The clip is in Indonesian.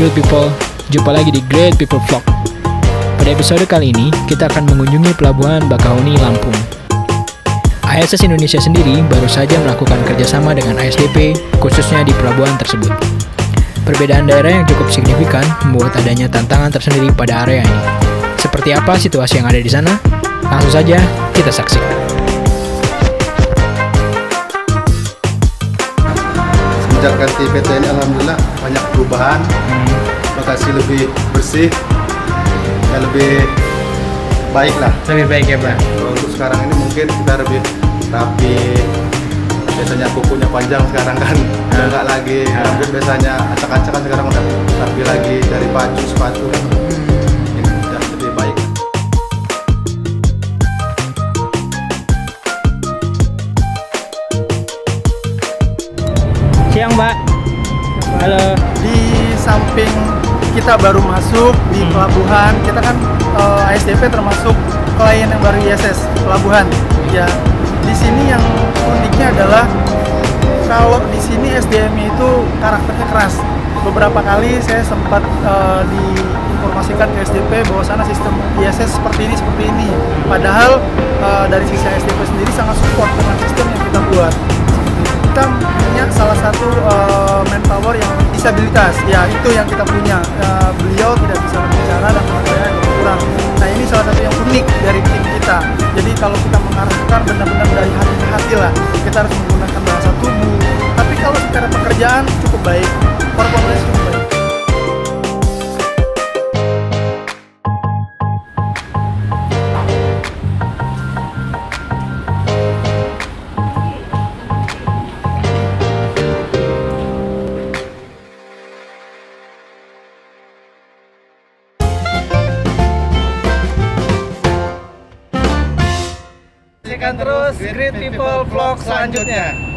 Great People, jumpa lagi di Great People Vlog. Pada episode kali ini, kita akan mengunjungi Pelabuhan Bakahuni, Lampung. ISS Indonesia sendiri baru saja melakukan kerjasama dengan ASDP, khususnya di pelabuhan tersebut. Perbedaan daerah yang cukup signifikan membuat adanya tantangan tersendiri pada area ini. Seperti apa situasi yang ada di sana? Langsung saja kita saksikan. Sejak ganti PT ini alhamdulillah banyak perubahan, lokasi lebih bersih, ya lebih baik lah. Lebih baik ya, Pak. Untuk sekarang ini mungkin kita lebih rapi. Biasanya kukunya panjang sekarang kan udah nggak lagi. Rambut biasanya acak-acakan sekarang udah rapi lagi dari baju sepatu kan. Udah lebih baik. Siang, Pak. Halo. di samping kita baru masuk di Hmm. pelabuhan. Kita kan eh, ASDP termasuk klien yang baru ISS pelabuhan. Ya di sini yang uniknya adalah kalau di sini SDM itu karakternya keras. Beberapa kali saya sempat eh, diinformasikan ke SDP bahwa sana sistem ISS seperti ini seperti ini. Padahal eh, dari sisi SDP sendiri sangat support dengan sistem yang kita buat. Kita punya salah satu uh, disabilitas. Ya itu yang kita punya. Uh, beliau tidak bisa berbicara dan agak kurang nah ini salah satu yang unik dari tim kita. Jadi kalau kita mengarahkan benar-benar dari hati ke hati lah kita harus menggunakan bahasa tubuh. Tapi kalau secara pekerjaan cukup baik Saksikan terus Great People Vlog selanjutnya.